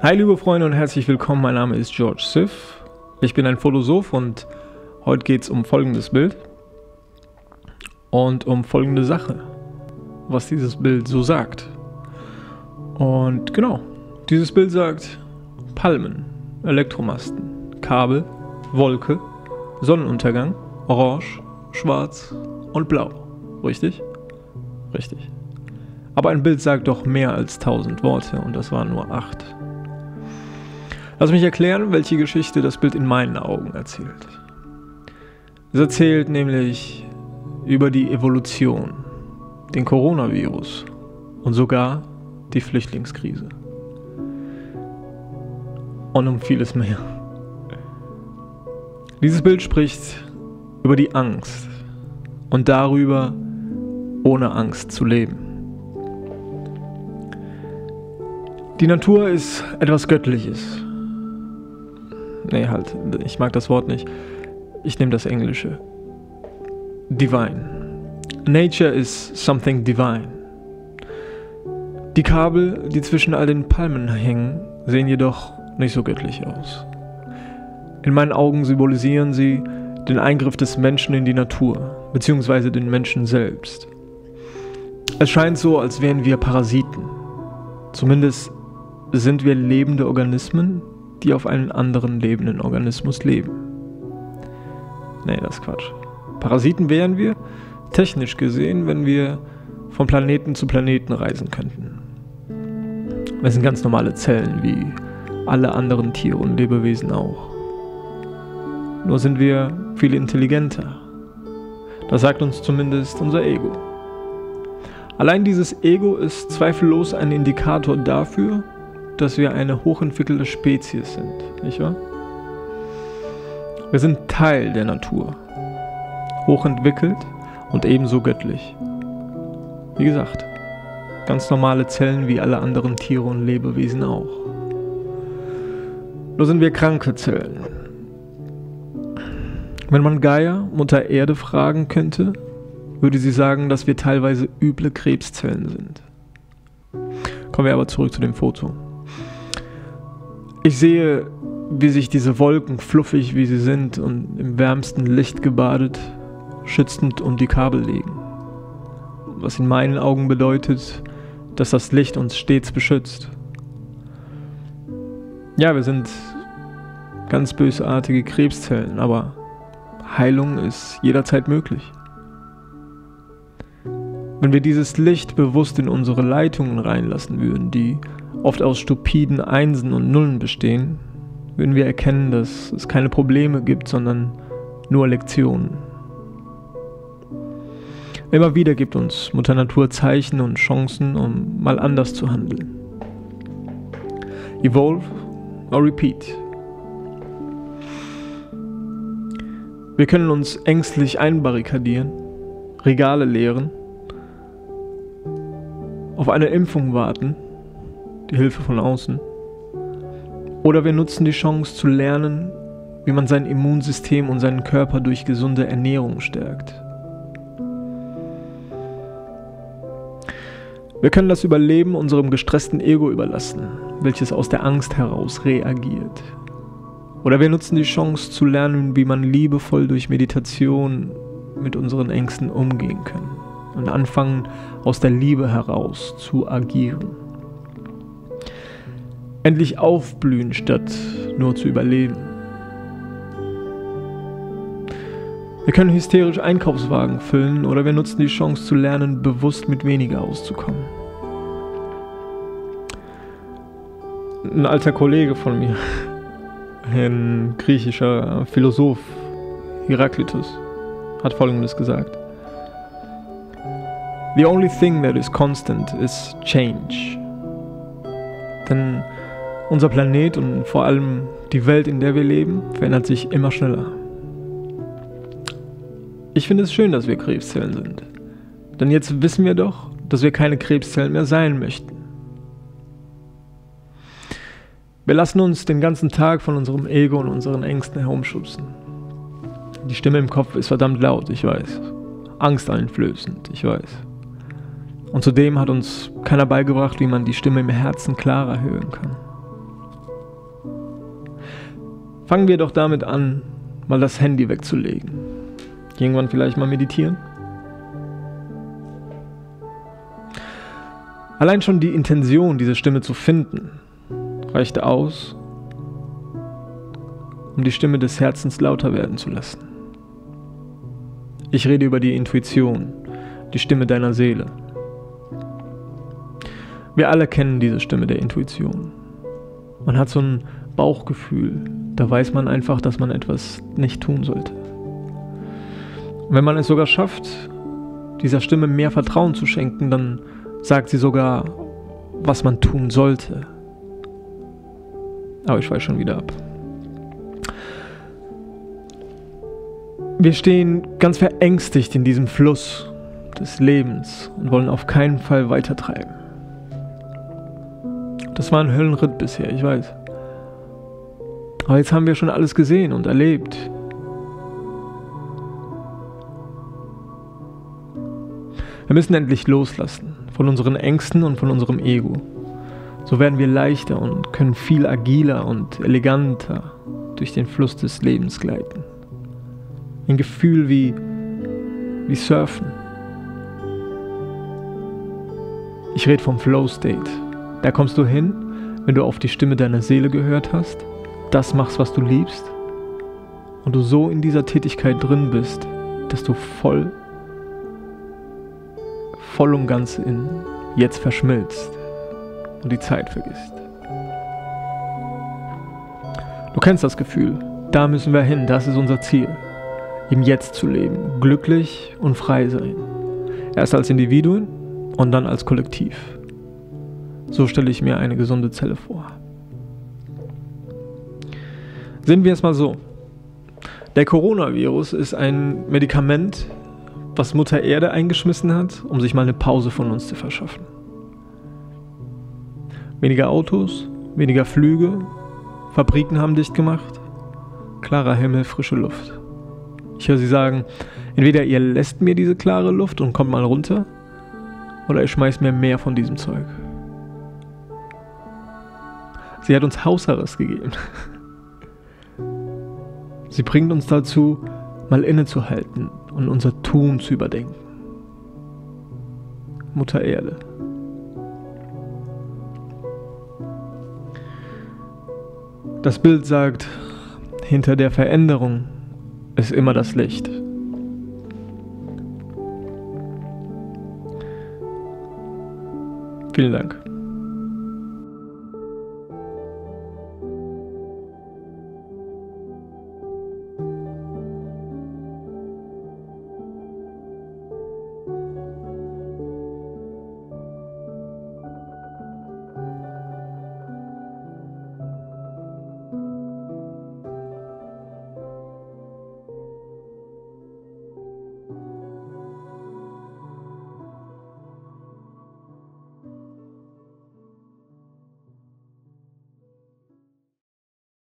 Hi liebe Freunde und herzlich willkommen. Mein Name ist George Siff. Ich bin ein Philosoph und heute geht es um folgendes Bild und um folgende Sache, was dieses Bild so sagt. Und genau, dieses Bild sagt Palmen, Elektromasten, Kabel, Wolke, Sonnenuntergang, Orange, Schwarz und Blau. Richtig? Richtig. Aber ein Bild sagt doch mehr als tausend Worte und das waren nur acht. Lass mich erklären, welche Geschichte das Bild in meinen Augen erzählt. Es erzählt nämlich über die Evolution, den Coronavirus und sogar die Flüchtlingskrise. Und um vieles mehr. Dieses Bild spricht über die Angst und darüber, ohne Angst zu leben. Die Natur ist etwas Göttliches Nee, halt, ich mag das Wort nicht. Ich nehme das Englische. Divine. Nature is something divine. Die Kabel, die zwischen all den Palmen hängen, sehen jedoch nicht so göttlich aus. In meinen Augen symbolisieren sie den Eingriff des Menschen in die Natur, beziehungsweise den Menschen selbst. Es scheint so, als wären wir Parasiten. Zumindest sind wir lebende Organismen, die auf einem anderen lebenden Organismus leben. Nee, das ist Quatsch. Parasiten wären wir, technisch gesehen, wenn wir von Planeten zu Planeten reisen könnten. Wir sind ganz normale Zellen, wie alle anderen Tiere und Lebewesen auch. Nur sind wir viel intelligenter. Das sagt uns zumindest unser Ego. Allein dieses Ego ist zweifellos ein Indikator dafür, dass wir eine hochentwickelte Spezies sind, nicht wahr? Wir sind Teil der Natur, hochentwickelt und ebenso göttlich. Wie gesagt, ganz normale Zellen wie alle anderen Tiere und Lebewesen auch. Nur sind wir kranke Zellen. Wenn man Gaia, Mutter Erde, fragen könnte, würde sie sagen, dass wir teilweise üble Krebszellen sind. Kommen wir aber zurück zu dem Foto. Ich sehe, wie sich diese Wolken, fluffig wie sie sind und im wärmsten Licht gebadet, schützend um die Kabel legen. Was in meinen Augen bedeutet, dass das Licht uns stets beschützt. Ja, wir sind ganz bösartige Krebszellen, aber Heilung ist jederzeit möglich. Wenn wir dieses Licht bewusst in unsere Leitungen reinlassen würden, die oft aus stupiden Einsen und Nullen bestehen, würden wir erkennen, dass es keine Probleme gibt, sondern nur Lektionen. Immer wieder gibt uns Mutter Natur Zeichen und Chancen, um mal anders zu handeln. Evolve or repeat. Wir können uns ängstlich einbarrikadieren, Regale leeren, auf eine Impfung warten die Hilfe von außen. Oder wir nutzen die Chance zu lernen, wie man sein Immunsystem und seinen Körper durch gesunde Ernährung stärkt. Wir können das Überleben unserem gestressten Ego überlassen, welches aus der Angst heraus reagiert. Oder wir nutzen die Chance zu lernen, wie man liebevoll durch Meditation mit unseren Ängsten umgehen kann und anfangen, aus der Liebe heraus zu agieren endlich aufblühen, statt nur zu überleben. Wir können hysterisch Einkaufswagen füllen oder wir nutzen die Chance zu lernen, bewusst mit weniger auszukommen. Ein alter Kollege von mir, ein griechischer Philosoph, Heraklitus, hat folgendes gesagt. The only thing that is constant is change. Denn unser Planet und vor allem die Welt, in der wir leben, verändert sich immer schneller. Ich finde es schön, dass wir Krebszellen sind. Denn jetzt wissen wir doch, dass wir keine Krebszellen mehr sein möchten. Wir lassen uns den ganzen Tag von unserem Ego und unseren Ängsten herumschubsen. Die Stimme im Kopf ist verdammt laut, ich weiß. Angsteinflößend, ich weiß. Und zudem hat uns keiner beigebracht, wie man die Stimme im Herzen klarer hören kann. Fangen wir doch damit an, mal das Handy wegzulegen. Irgendwann vielleicht mal meditieren? Allein schon die Intention, diese Stimme zu finden, reicht aus, um die Stimme des Herzens lauter werden zu lassen. Ich rede über die Intuition, die Stimme deiner Seele. Wir alle kennen diese Stimme der Intuition. Man hat so ein Bauchgefühl, da weiß man einfach, dass man etwas nicht tun sollte. Und wenn man es sogar schafft, dieser Stimme mehr Vertrauen zu schenken, dann sagt sie sogar, was man tun sollte. Aber ich weiß schon wieder ab. Wir stehen ganz verängstigt in diesem Fluss des Lebens und wollen auf keinen Fall weitertreiben. Das war ein Höllenritt bisher, ich weiß. Aber jetzt haben wir schon alles gesehen und erlebt. Wir müssen endlich loslassen von unseren Ängsten und von unserem Ego. So werden wir leichter und können viel agiler und eleganter durch den Fluss des Lebens gleiten. Ein Gefühl wie, wie Surfen. Ich rede vom Flow State. Da kommst du hin, wenn du auf die Stimme deiner Seele gehört hast, das machst, was du liebst und du so in dieser Tätigkeit drin bist, dass du voll, voll und ganz in jetzt verschmilzt und die Zeit vergisst. Du kennst das Gefühl, da müssen wir hin, das ist unser Ziel im Jetzt zu leben, glücklich und frei sein. Erst als Individuen und dann als Kollektiv. So stelle ich mir eine gesunde Zelle vor. Sehen wir es mal so. Der Coronavirus ist ein Medikament, was Mutter Erde eingeschmissen hat, um sich mal eine Pause von uns zu verschaffen. Weniger Autos, weniger Flüge, Fabriken haben dicht gemacht, klarer Himmel, frische Luft. Ich höre sie sagen, entweder ihr lässt mir diese klare Luft und kommt mal runter, oder ihr schmeißt mir mehr von diesem Zeug. Sie hat uns Hausarrest gegeben. Sie bringt uns dazu, mal innezuhalten und unser Tun zu überdenken. Mutter Erde. Das Bild sagt, hinter der Veränderung ist immer das Licht. Vielen Dank.